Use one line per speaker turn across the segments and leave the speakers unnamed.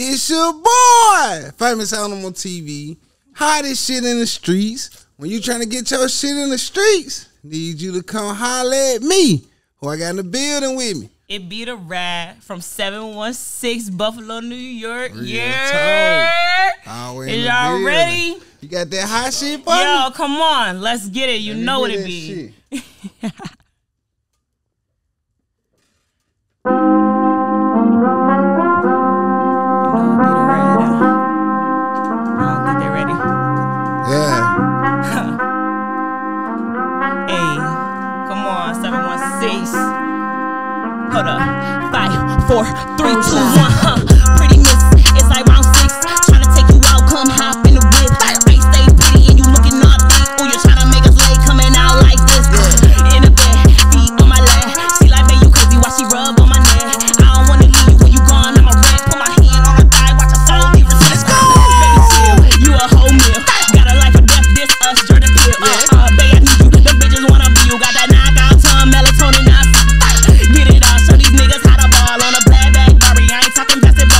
It's your boy, Famous Animal TV. Hottest shit in the streets. When you trying to get your shit in the streets, need you to come holler at me, who I got in the building with me.
ItBeTheRad from 716 Buffalo, New York. Yeah. Is y'all ready?
You got that hot shit, buddy?
Yo, come on. Let's get it. You
Let
know what it be. MCs. Hold up. Five, four, three, two, one, huh? Pretty miss, it's like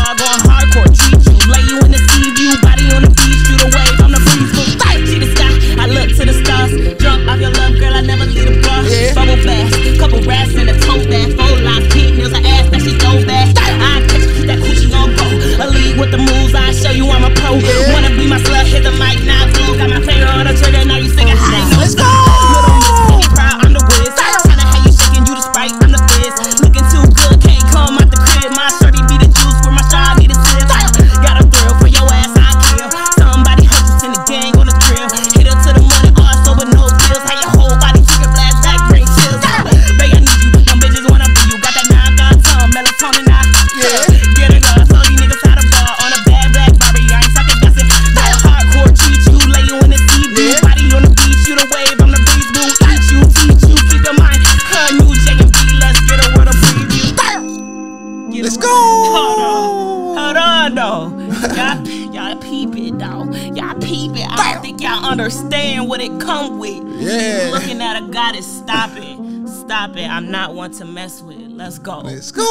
I gon' Y'all, y'all peep it, dog. Y'all peep it. I don't think y'all understand what it come with.
Yeah.
You looking at a goddess. Stop it. Stop it. I'm not one to mess with. Let's go.
Let's go.